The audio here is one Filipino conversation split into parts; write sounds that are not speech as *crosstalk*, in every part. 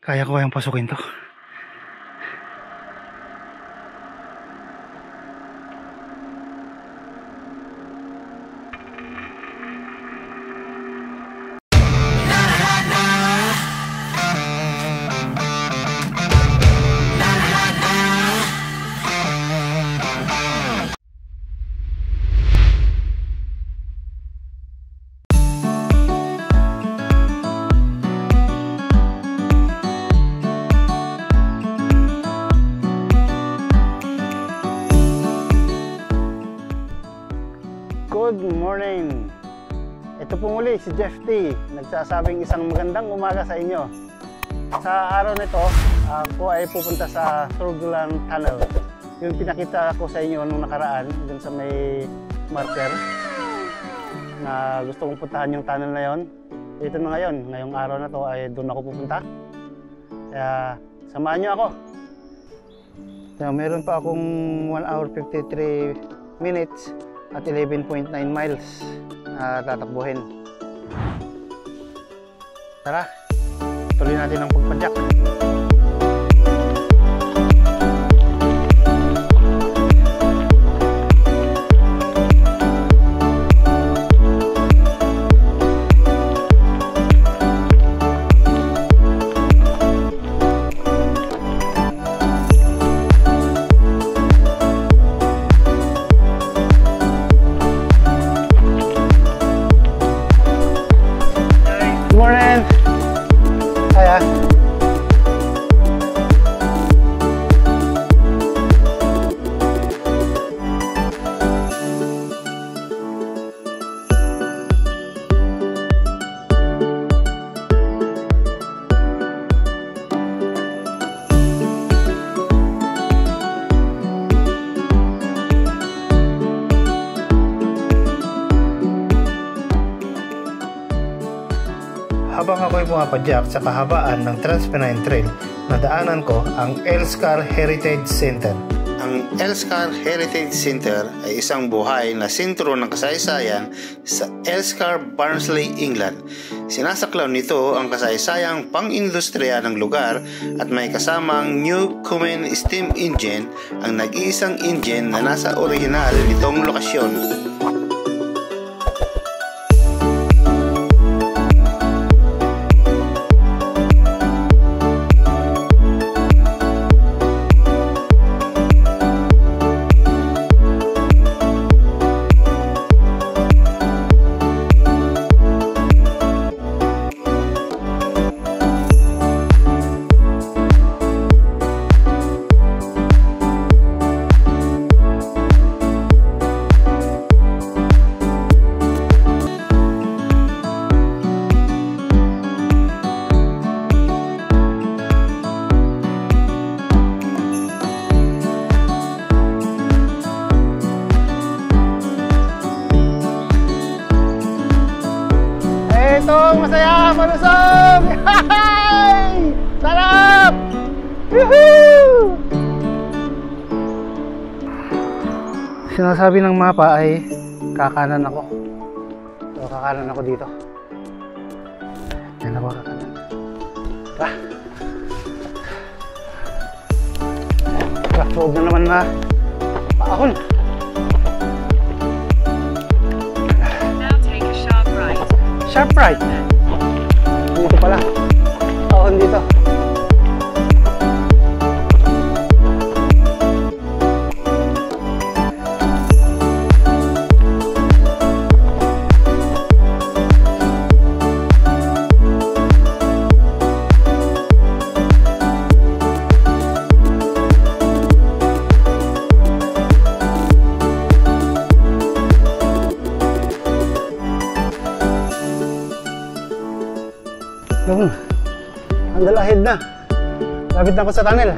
Kaya ko kayang pasukin to. Muli si Jeff T. Nagsasabing isang magandang umaga sa inyo. Sa araw nito, ako ay pupunta sa Surgulan Tunnel. Yung pinakita ko sa inyo nung nakaraan, dun sa may marker na gusto kong puntahan yung tunnel na yon. Dito na ngayon, ngayong araw na to ay doon ako pupunta. Kaya samahan nyo ako. Kaya meron pa akong 1 hour 53 minutes at 11.9 miles na tatakbuhin. Tara, tuloy natin ang pagpadyak. Pumapadyak sa kahabaan ng Transpennine Trail, nadaanan ko ang Elscar Heritage Center. Ang Elscar Heritage Center ay isang buhay na sentro ng kasaysayan sa Elscar, Barnsley, England. Sinasaklaw nito ang kasaysayang pang-industriya ng lugar at may kasamang New Cumin Steam Engine, ang nag-iisang engine na nasa orihinal nitong lokasyon. Malusog! Hay! Sarap! Woohoo! Sinasabi ng mapa ay kakanan ako. So, kakanan ako dito. Yan ako kakanan. Ah! Rough na naman na paahon. Now take a sharp right. Sharp right. Pala. Paahon dito. Dalahid na. Lapit na ako sa tunnel.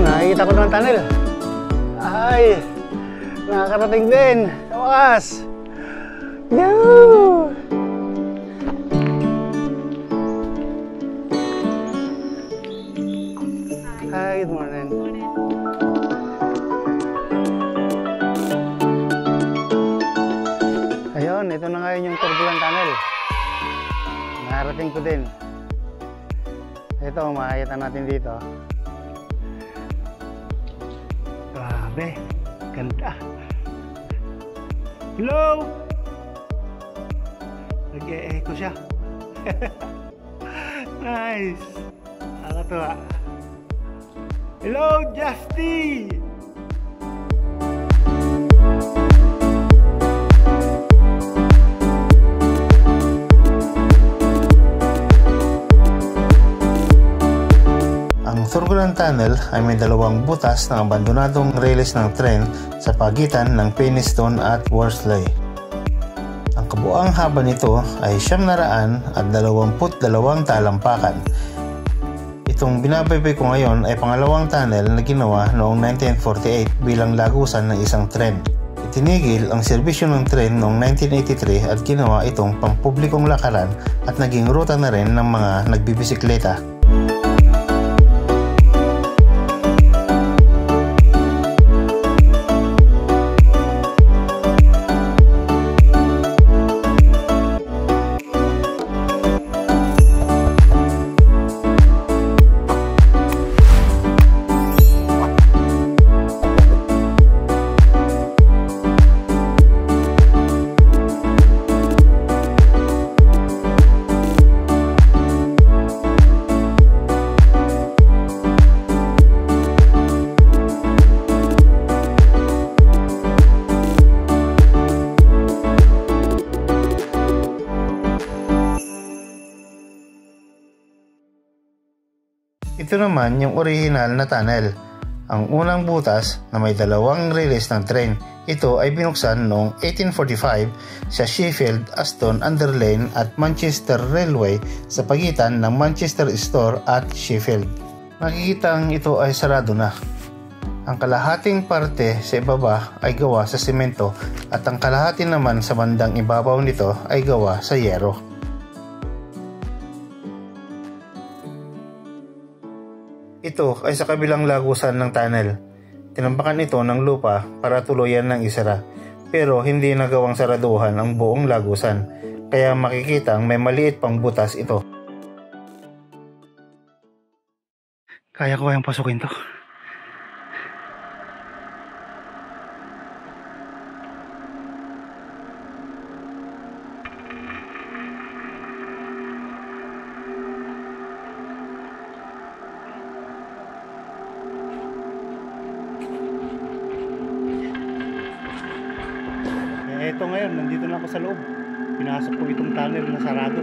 Nakikita ko ang tunnel. Ay, nakakarating din. Sa Good morning. Ayun, ito na ngayon yung turbulent tunnel. Nakarating ko din. Ito, makakita natin dito. Grabe, ganda. Hello! Nag-e-echo siya. *laughs* nice! Nakatuwa. Hello, Justy! Ang Thurgoland Tunnel ay may dalawang butas ng abandonadong reles ng tren sa pagitan ng Penistone at Worsley. Ang kabuang haba nito ay siyam na raan at dalawamput dalawang talampakan. Itong binabaybay ko ngayon ay pangalawang tunnel na ginawa noong 1948 bilang lagusan ng isang tren. Itinigil ang serbisyo ng tren noong 1983 at ginawa itong pampublikong lakaran at naging ruta na rin ng mga nagbibisikleta. Ito naman yung original na tunnel. Ang unang butas na may dalawang release ng tren. Ito ay binuksan noong 1845 sa Sheffield, Aston Under Lane at Manchester Railway sa pagitan ng Manchester Store at Sheffield. Makikita ang ito ay sarado na. Ang kalahating parte sa ibaba ay gawa sa semento at ang kalahati naman sa bandang ibabaw nito ay gawa sa yero. Ito ay sa kabilang lagusan ng tunnel. Tinampakan ito ng lupa para tuluyan ng isara pero hindi nagawang saraduhan ang buong lagusan kaya makikita ang may maliit pang butas ito. Kaya ko kayang pasukin to. Ito ngayon, nandito na ako sa loob. Pinasok ko itong tunnel na sarado.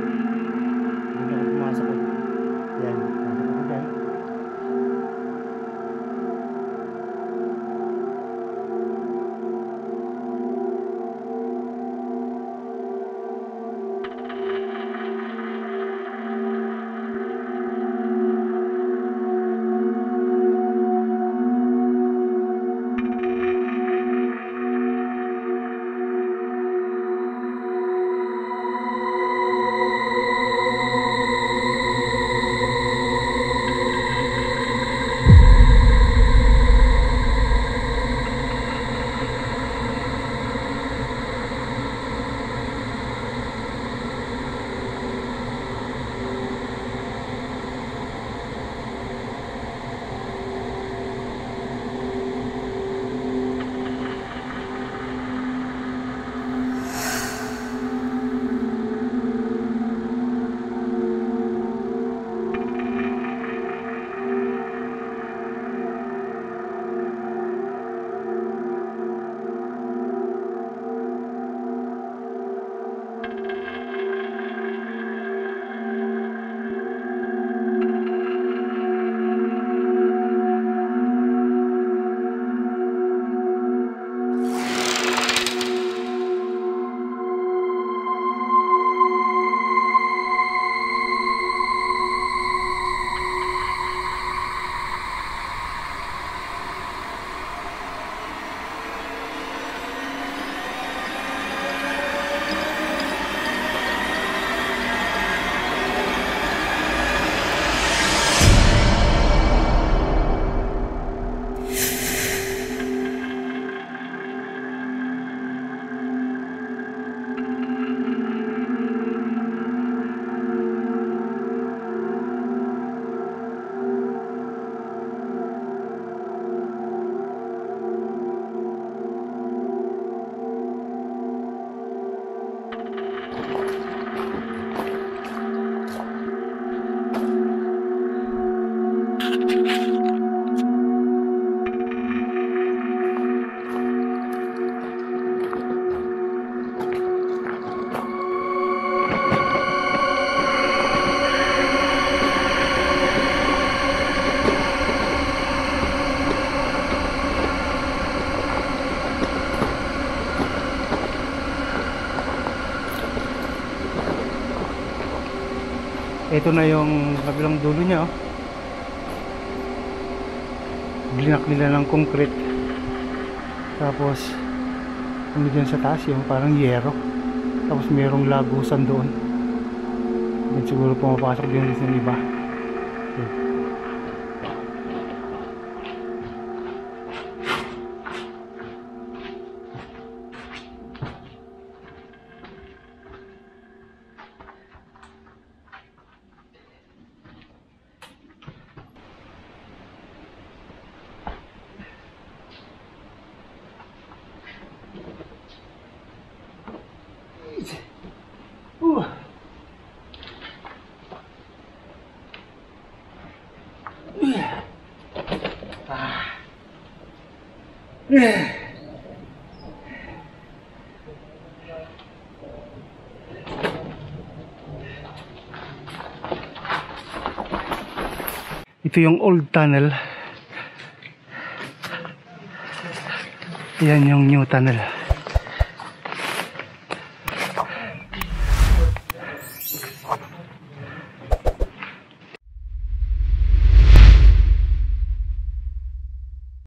Ito na yung kabilang dulo niya oh. Blinak nila ng concrete. Tapos ano dyan sa taas yung parang yero. Tapos merong lagusan doon. Yan siguro pumapasok din sa iba. Ito yung old tunnel. Yan yung new tunnel.